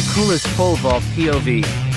the coolest pole vault POV.